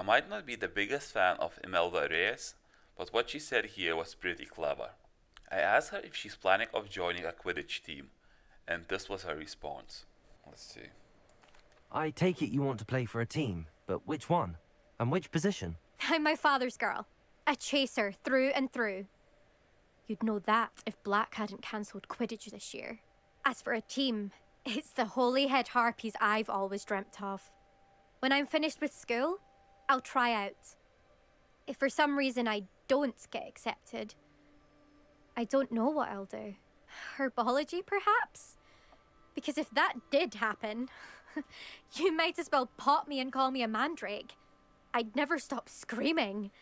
I might not be the biggest fan of Imelda Reyes, but what she said here was pretty clever. I asked her if she's planning of joining a Quidditch team, and this was her response. Let's see. I take it you want to play for a team, but which one? And which position? I'm my father's girl. A chaser through and through. You'd know that if Black hadn't cancelled Quidditch this year. As for a team, it's the Holyhead Harpies I've always dreamt of. When I'm finished with school, I'll try out. If for some reason I don't get accepted, I don't know what I'll do. Herbology, perhaps? Because if that did happen, you might as well pop me and call me a mandrake. I'd never stop screaming.